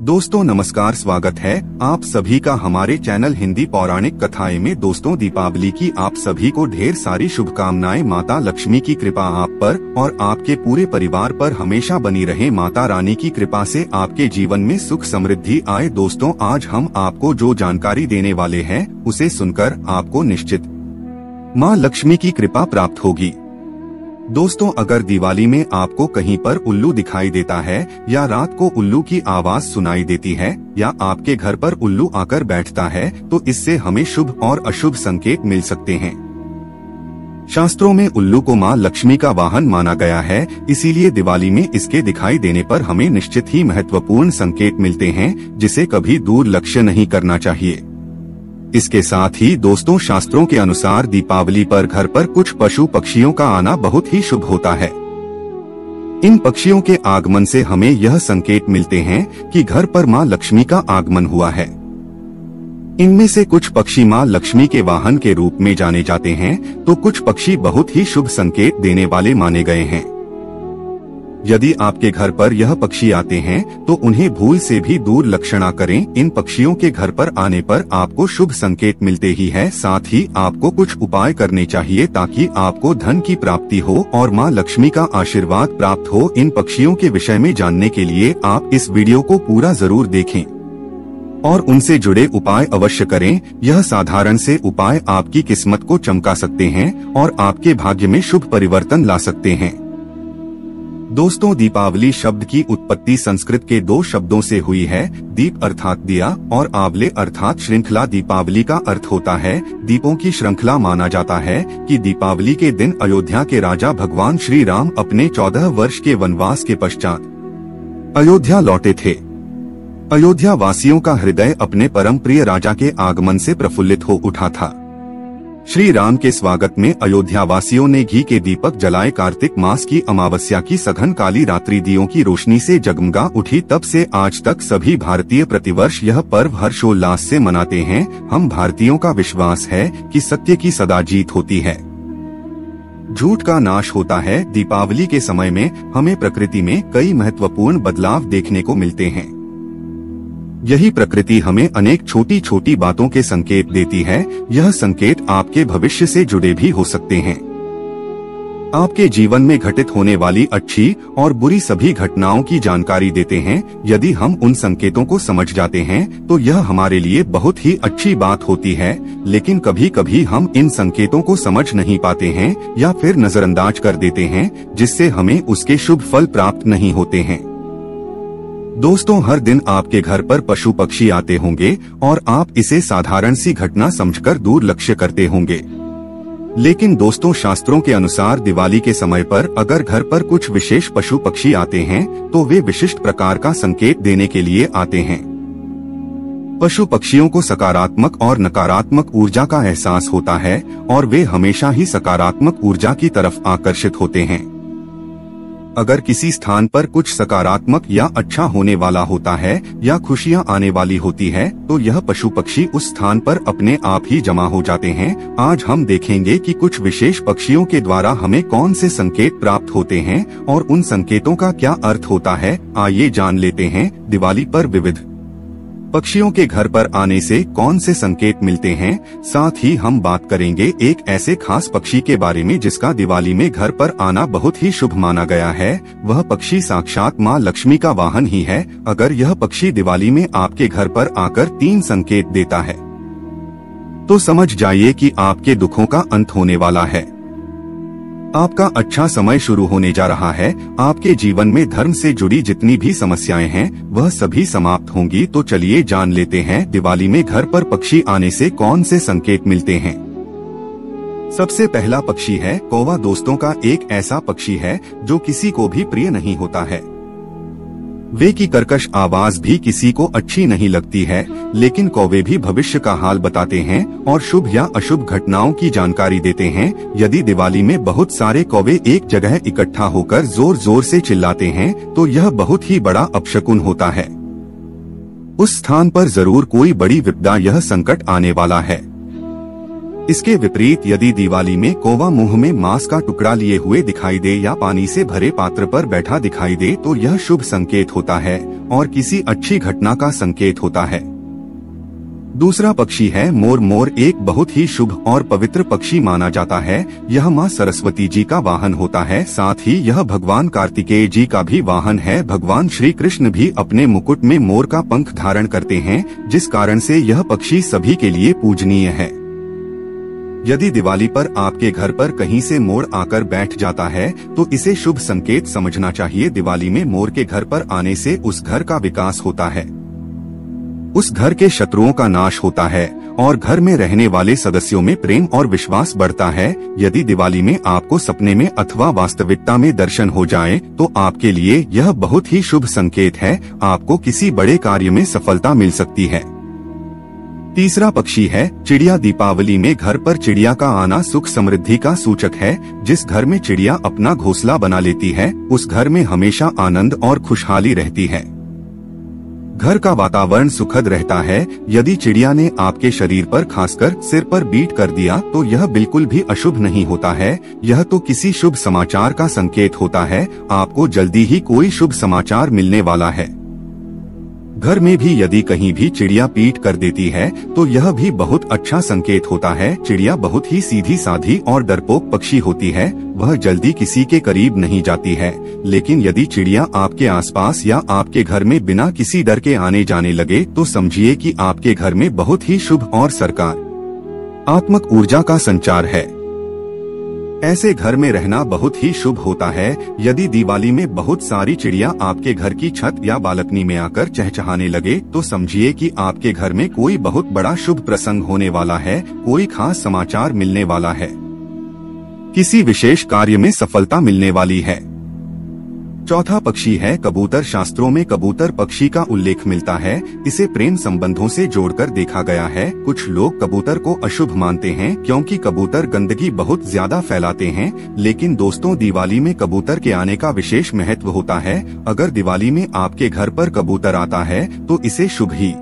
दोस्तों, नमस्कार, स्वागत है आप सभी का हमारे चैनल हिंदी पौराणिक कथाएँ में। दोस्तों, दीपावली की आप सभी को ढेर सारी शुभकामनाएँ। माता लक्ष्मी की कृपा आप पर और आपके पूरे परिवार पर हमेशा बनी रहे। माता रानी की कृपा से आपके जीवन में सुख समृद्धि आए। दोस्तों, आज हम आपको जो जानकारी देने वाले हैं, उसे सुनकर आपको निश्चित। माँ लक्ष्मी की कृपा प्राप्त होगी। दोस्तों, अगर दिवाली में आपको कहीं पर उल्लू दिखाई देता है, या रात को उल्लू की आवाज़ सुनाई देती है, या आपके घर पर उल्लू आकर बैठता है तो इससे हमें शुभ और अशुभ संकेत मिल सकते हैं। शास्त्रों में उल्लू को माँ लक्ष्मी का वाहन माना गया है, इसीलिए दिवाली में इसके दिखाई देने पर हमें निश्चित ही महत्वपूर्ण संकेत मिलते हैं, जिसे कभी दूर लक्ष्य नहीं करना चाहिए। इसके साथ ही दोस्तों शास्त्रों के अनुसार दीपावली पर घर पर कुछ पशु पक्षियों का आना बहुत ही शुभ होता है। इन पक्षियों के आगमन से हमें यह संकेत मिलते हैं कि घर पर माँ लक्ष्मी का आगमन हुआ है। इनमें से कुछ पक्षी माँ लक्ष्मी के वाहन के रूप में जाने जाते हैं तो कुछ पक्षी बहुत ही शुभ संकेत देने वाले माने गए हैं। यदि आपके घर पर यह पक्षी आते हैं तो उन्हें भूल से भी दूर लक्षणा करें। इन पक्षियों के घर पर आने पर आपको शुभ संकेत मिलते ही है। साथ ही आपको कुछ उपाय करने चाहिए ताकि आपको धन की प्राप्ति हो और माँ लक्ष्मी का आशीर्वाद प्राप्त हो। इन पक्षियों के विषय में जानने के लिए आप इस वीडियो को पूरा ज़रूर देखें। और उनसे जुड़े उपाय अवश्य करें। यह साधारण से उपाय आपकी किस्मत को चमका सकते हैं और आपके भाग्य में शुभ परिवर्तन ला सकते हैं। दोस्तों, दीपावली शब्द की उत्पत्ति संस्कृत के दो शब्दों से हुई है, दीप अर्थात दिया और आवले अर्थात श्रृंखला। दीपावली का अर्थ होता है, दीपों की श्रृंखला माना जाता है कि दीपावली के दिन अयोध्या के राजा भगवान श्री राम अपने चौदह वर्ष के वनवास के पश्चात अयोध्या लौटे थे। अयोध्या वासियों का हृदय अपने परम प्रिय राजा के आगमन से प्रफुल्लित हो उठा था। श्री राम के स्वागत में अयोध्या वासियों ने घी के दीपक जलाए कार्तिक मास की अमावस्या की सघन काली रात्रि दियों की रोशनी से जगमगा उठी तब से आज तक सभी भारतीय प्रतिवर्ष यह पर्व हर्षोल्लास से मनाते हैं। हम भारतीयों का विश्वास है कि सत्य की सदा जीत होती है। झूठ का नाश होता है। दीपावली के समय में हमें प्रकृति में कई महत्वपूर्ण बदलाव देखने को मिलते हैं। यही प्रकृति हमें अनेक छोटी छोटी बातों के संकेत देती है। यह संकेत आपके भविष्य से जुड़े भी हो सकते हैं। आपके जीवन में घटित होने वाली अच्छी और बुरी सभी घटनाओं की जानकारी देते हैं। यदि हम उन संकेतों को समझ जाते हैं तो यह हमारे लिए बहुत ही अच्छी बात होती है। लेकिन कभी कभी हम इन संकेतों को समझ नहीं पाते हैं या फिर नजरअंदाज कर देते हैं, जिससे हमें उसके शुभ फल प्राप्त नहीं होते हैं। दोस्तों, हर दिन आपके घर पर पशु पक्षी आते होंगे और आप इसे साधारण सी घटना समझकर दूर लक्ष्य करते होंगे। लेकिन दोस्तों, शास्त्रों के अनुसार दिवाली के समय पर अगर घर पर कुछ विशेष पशु पक्षी आते हैं तो वे विशिष्ट प्रकार का संकेत देने के लिए आते हैं। पशु पक्षियों को सकारात्मक और नकारात्मक ऊर्जा का एहसास होता है और वे हमेशा ही सकारात्मक ऊर्जा की तरफ़ आकर्षित होते हैं। अगर किसी स्थान पर कुछ सकारात्मक या अच्छा होने वाला होता है या खुशियाँ आने वाली होती है तो यह पशु पक्षी उस स्थान पर अपने आप ही जमा हो जाते हैं। आज हम देखेंगे कि कुछ विशेष पक्षियों के द्वारा हमें कौन से संकेत प्राप्त होते हैं और उन संकेतों का क्या अर्थ होता है। आइए जान लेते हैं। दिवाली पर विविध पक्षियों के घर पर आने से कौन से संकेत मिलते हैं? साथ ही हम बात करेंगे एक ऐसे खास पक्षी के बारे में जिसका दिवाली में घर पर आना बहुत ही शुभ माना गया है। वह पक्षी साक्षात माँ लक्ष्मी का वाहन ही है। अगर यह पक्षी दिवाली में आपके घर पर आकर तीन संकेत देता है तो समझ जाइए कि आपके दुखों का अंत होने वाला है। आपका अच्छा समय शुरू होने जा रहा है। आपके जीवन में धर्म से जुड़ी जितनी भी समस्याएँ हैं, वह सभी समाप्त होंगी। तो चलिए जान लेते हैं, दिवाली में घर पर पक्षी आने से कौन से संकेत मिलते हैं? सबसे पहला पक्षी है, कौवा दोस्तों का एक ऐसा पक्षी है, जो किसी को भी प्रिय नहीं होता है। वे की कर्कश आवाज़ भी किसी को अच्छी नहीं लगती है, लेकिन कौवे भी भविष्य का हाल बताते हैं और शुभ या अशुभ घटनाओं की जानकारी देते हैं। यदि दिवाली में बहुत सारे कौवे एक जगह इकट्ठा होकर ज़ोर ज़ोर से चिल्लाते हैं तो यह बहुत ही बड़ा अपशकुन होता है। उस स्थान पर ज़रूर कोई बड़ी विपदा यह संकट आने वाला है। इसके विपरीत यदि दिवाली में कोवा मुँह में मांस का टुकड़ा लिए हुए दिखाई दे या पानी से भरे पात्र पर बैठा दिखाई दे तो यह शुभ संकेत होता है और किसी अच्छी घटना का संकेत होता है। दूसरा पक्षी है मोर। मोर एक बहुत ही शुभ और पवित्र पक्षी माना जाता है। यह माँ सरस्वती जी का वाहन होता है। साथ ही यह भगवान कार्तिकेय जी का भी वाहन है। भगवान श्री कृष्ण भी अपने मुकुट में मोर का पंख धारण करते हैं, जिस कारण से यह पक्षी सभी के लिए पूजनीय है। यदि दिवाली पर आपके घर पर कहीं से मोर आकर बैठ जाता है तो इसे शुभ संकेत समझना चाहिए। दिवाली में मोर के घर पर आने से उस घर का विकास होता है। उस घर के शत्रुओं का नाश होता है, और घर में रहने वाले सदस्यों में प्रेम और विश्वास बढ़ता है। यदि दिवाली में आपको सपने में अथवा वास्तविकता में दर्शन हो जाए तो आपके लिए यह बहुत ही शुभ संकेत है। आपको किसी बड़े कार्य में सफलता मिल सकती है। तीसरा पक्षी है, चिड़िया दीपावली में घर पर चिड़िया का आना सुख समृद्धि का सूचक है, जिस घर में चिड़िया अपना घोंसला बना लेती है, उस घर में हमेशा आनंद और खुशहाली रहती है। घर का वातावरण सुखद रहता है, यदि चिड़िया ने आपके शरीर पर खासकर सिर पर बीट कर दिया तो यह बिल्कुल भी अशुभ नहीं होता है, यह तो किसी शुभ समाचार का संकेत होता है, आपको जल्दी ही कोई शुभ समाचार मिलने वाला है। घर में भी यदि कहीं भी चिड़िया पीट कर देती है तो यह भी बहुत अच्छा संकेत होता है। चिड़िया बहुत ही सीधी साधी और डरपोक पक्षी होती है, वह जल्दी किसी के करीब नहीं जाती है। लेकिन यदि चिड़िया आपके आसपास या आपके घर में बिना किसी डर के आने जाने लगे तो समझिए कि आपके घर में बहुत ही शुभ और सरकार। आत्मक ऊर्जा का संचार है। ऐसे घर में रहना बहुत ही शुभ होता है, यदि दिवाली में बहुत सारी चिड़िया आपके घर की छत या बालकनी में आकर चहचहाने लगे तो समझिए कि आपके घर में कोई बहुत बड़ा शुभ प्रसंग होने वाला है, कोई खास समाचार मिलने वाला है। किसी विशेष कार्य में सफलता मिलने वाली है। चौथा पक्षी है कबूतर। शास्त्रों में कबूतर पक्षी का उल्लेख मिलता है। इसे प्रेम संबंधों से जोड़कर देखा गया है। कुछ लोग कबूतर को अशुभ मानते हैं, क्योंकि कबूतर गंदगी बहुत ज़्यादा फैलाते हैं, लेकिन दोस्तों, दिवाली में कबूतर के आने का विशेष महत्व होता है। अगर दिवाली में आपके घर पर कबूतर आता है तो इसे शुभ ही।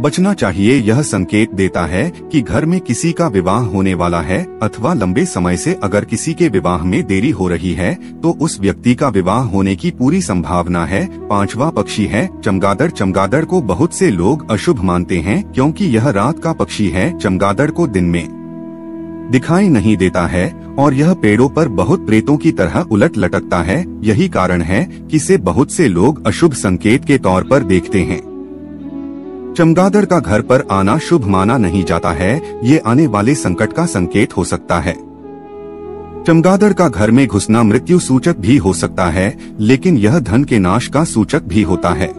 बचना चाहिए यह संकेत देता है कि घर में किसी का विवाह होने वाला है अथवा लंबे समय से अगर किसी के विवाह में देरी हो रही है तो उस व्यक्ति का विवाह होने की पूरी संभावना है। पांचवा पक्षी है, चमगादड़। चमगादड़ को बहुत से लोग अशुभ मानते हैं, क्योंकि यह रात का पक्षी है, चमगादड़ को दिन में दिखाई नहीं देता है, और यह पेड़ों पर बहुत प्रेतों की तरह उलट लटकता है। यही कारण है कि इसे बहुत से लोग अशुभ संकेत के तौर पर देखते हैं। चमगादड़ का घर पर आना शुभ माना नहीं जाता है, ये आने वाले संकट का संकेत हो सकता है। चमगादड़ का घर में घुसना मृत्यु सूचक भी हो सकता है, लेकिन यह धन के नाश का सूचक भी होता है।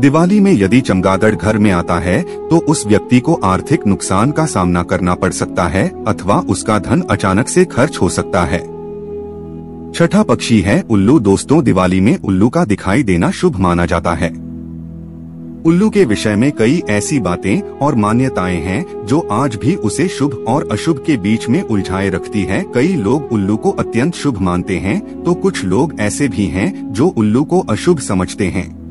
दिवाली में यदि चमगादड़ घर में आता है तो उस व्यक्ति को आर्थिक नुकसान का सामना करना पड़ सकता है, अथवा उसका धन अचानक से खर्च हो सकता है। छठा पक्षी है, उल्लू। दोस्तों, दिवाली में उल्लू का दिखाई देना शुभ माना जाता है। उल्लू के विषय में कई ऐसी बातें और मान्यताएँ हैं, जो आज भी उसे शुभ और अशुभ के बीच में उलझाए रखती है। कई लोग उल्लू को अत्यंत शुभ मानते हैं तो कुछ लोग ऐसे भी हैं, जो उल्लू को अशुभ समझते हैं।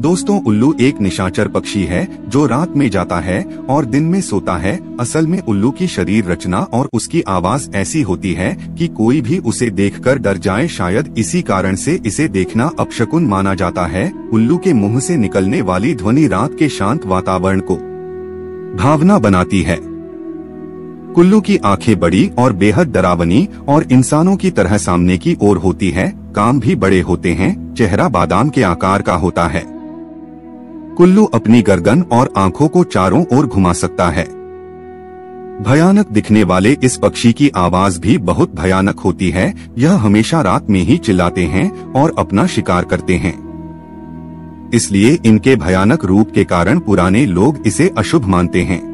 दोस्तों, उल्लू एक निशाचर पक्षी है, जो रात में जाता है और दिन में सोता है। असल में उल्लू की शरीर रचना और उसकी आवाज़ ऐसी होती है कि कोई भी उसे देखकर डर जाए। शायद इसी कारण से इसे देखना अपशकुन माना जाता है। उल्लू के मुँह से निकलने वाली ध्वनि रात के शांत वातावरण को भावना बनाती है। कुल्लू की आँखें बड़ी और बेहद डरावनी और इंसानों की तरह सामने की ओर होती है। काम भी बड़े होते हैं। चेहरा बादाम के आकार का होता है। कुल्लू अपनी गर्दन और आँखों को चारों ओर घुमा सकता है। भयानक दिखने वाले इस पक्षी की आवाज़ भी बहुत भयानक होती है। यह हमेशा रात में ही चिल्लाते हैं और अपना शिकार करते हैं। इसलिए इनके भयानक रूप के कारण पुराने लोग इसे अशुभ मानते हैं।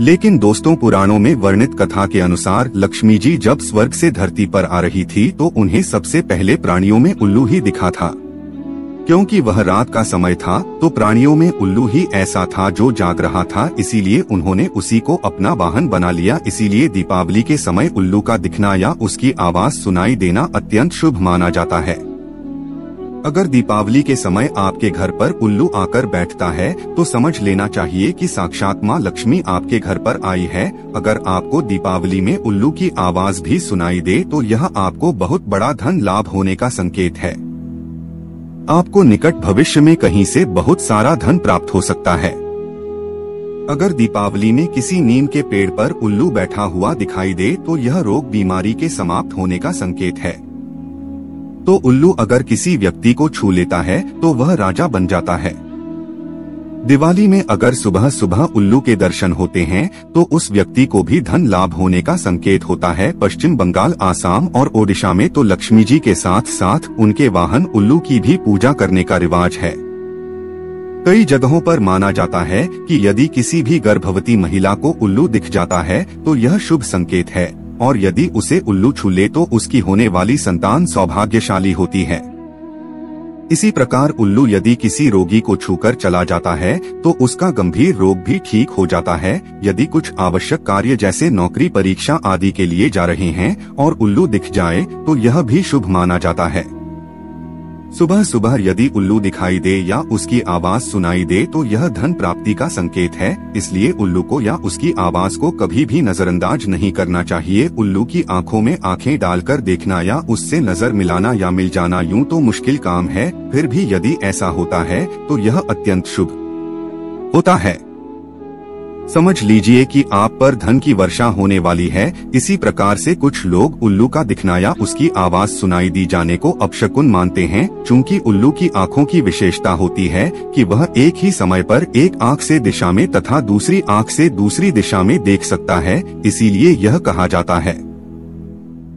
लेकिन दोस्तों, पुराणों में वर्णित कथा के अनुसार लक्ष्मी जी जब स्वर्ग से धरती पर आ रही थी तो उन्हें सबसे पहले प्राणियों में उल्लू ही दिखा था। क्योंकि वह रात का समय था तो प्राणियों में उल्लू ही ऐसा था जो जाग रहा था, इसीलिए उन्होंने उसी को अपना वाहन बना लिया। इसीलिए दीपावली के समय उल्लू का दिखना या उसकी आवाज़ सुनाई देना अत्यंत शुभ माना जाता है। अगर दीपावली के समय आपके घर पर उल्लू आकर बैठता है तो समझ लेना चाहिए कि साक्षात माँ लक्ष्मी आपके घर पर आई है। अगर आपको दीपावली में उल्लू की आवाज़ भी सुनाई दे तो यह आपको बहुत बड़ा धन लाभ होने का संकेत है। आपको निकट भविष्य में कहीं से बहुत सारा धन प्राप्त हो सकता है। अगर दीपावली में किसी नीम के पेड़ पर उल्लू बैठा हुआ दिखाई दे तो यह रोग बीमारी के समाप्त होने का संकेत है। तो उल्लू अगर किसी व्यक्ति को छू लेता है तो वह राजा बन जाता है। दिवाली में अगर सुबह सुबह उल्लू के दर्शन होते हैं तो उस व्यक्ति को भी धन लाभ होने का संकेत होता है। पश्चिम बंगाल, आसाम और ओडिशा में तो लक्ष्मी जी के साथ साथ उनके वाहन उल्लू की भी पूजा करने का रिवाज है। कई जगहों पर माना जाता है कि यदि किसी भी गर्भवती महिला को उल्लू दिख जाता है तो यह शुभ संकेत है, और यदि उसे उल्लू छू ले तो उसकी होने वाली संतान सौभाग्यशाली होती है। इसी प्रकार उल्लू यदि किसी रोगी को छूकर चला जाता है तो उसका गंभीर रोग भी ठीक हो जाता है। यदि कुछ आवश्यक कार्य जैसे नौकरी परीक्षा आदि के लिए जा रहे हैं और उल्लू दिख जाए तो यह भी शुभ माना जाता है। सुबह सुबह यदि उल्लू दिखाई दे या उसकी आवाज़ सुनाई दे तो यह धन प्राप्ति का संकेत है। इसलिए उल्लू को या उसकी आवाज़ को कभी भी नजरअंदाज नहीं करना चाहिए। उल्लू की आँखों में आँखें डालकर देखना या उससे नज़र मिलाना या मिल जाना यूँ तो मुश्किल काम है। फिर भी यदि ऐसा होता है तो यह अत्यंत शुभ होता है। समझ लीजिए कि आप पर धन की वर्षा होने वाली है। इसी प्रकार से कुछ लोग उल्लू का दिखना या उसकी आवाज़ सुनाई दी जाने को अपशकुन मानते हैं। चूँकि उल्लू की आँखों की विशेषता होती है कि वह एक ही समय पर एक आँख से दिशा में तथा दूसरी आँख से दूसरी दिशा में देख सकता है, इसीलिए यह कहा जाता है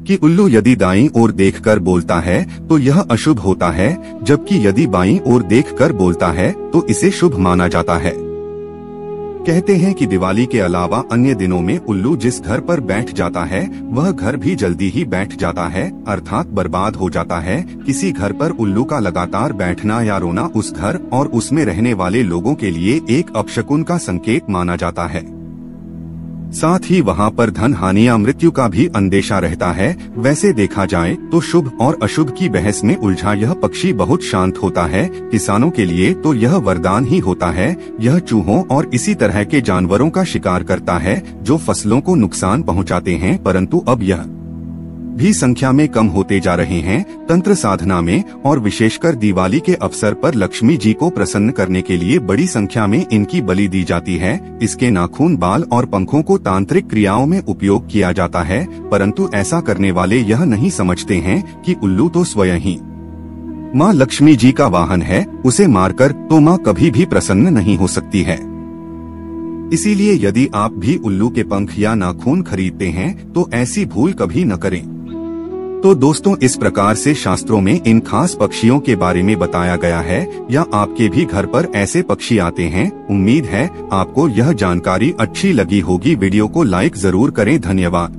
कि उल्लू यदि दाई ओर देखकर बोलता है तो यह अशुभ होता है, जबकि यदि बाई ओर देखकर बोलता है तो इसे शुभ माना जाता है। कहते हैं कि दिवाली के अलावा अन्य दिनों में उल्लू जिस घर पर बैठ जाता है, वह घर भी जल्दी ही बैठ जाता है, अर्थात बर्बाद हो जाता है। किसी घर पर उल्लू का लगातार बैठना या रोना उस घर और उसमें रहने वाले लोगों के लिए एक अपशकुन का संकेत माना जाता है। साथ ही वहाँ पर धन हानि या मृत्यु का भी अंदेशा रहता है, वैसे देखा जाए तो शुभ और अशुभ की बहस में उलझा यह पक्षी बहुत शांत होता है, किसानों के लिए तो यह वरदान ही होता है, यह चूहों और इसी तरह के जानवरों का शिकार करता है, जो फ़सलों को नुकसान पहुँचाते हैं, परंतु अब यह भी संख्या में कम होते जा रहे हैं, तंत्र साधना में और विशेषकर दिवाली के अवसर पर लक्ष्मी जी को प्रसन्न करने के लिए बड़ी संख्या में इनकी बलि दी जाती है। इसके नाखून बाल और पंखों को तांत्रिक क्रियाओं में उपयोग किया जाता है, परंतु ऐसा करने वाले यह नहीं समझते हैं कि उल्लू तो स्वयं ही माँ लक्ष्मी जी का वाहन है, उसे मारकर तो माँ कभी भी प्रसन्न नहीं हो सकती है। इसीलिए यदि आप भी उल्लू के पंख या नाखून खरीदते हैं तो ऐसी भूल कभी न करें। तो दोस्तों, इस प्रकार से शास्त्रों में इन खास पक्षियों के बारे में बताया गया है, या आपके भी घर पर ऐसे पक्षी आते हैं, उम्मीद है आपको यह जानकारी अच्छी लगी होगी। वीडियो को लाइक ज़रूर करें, धन्यवाद।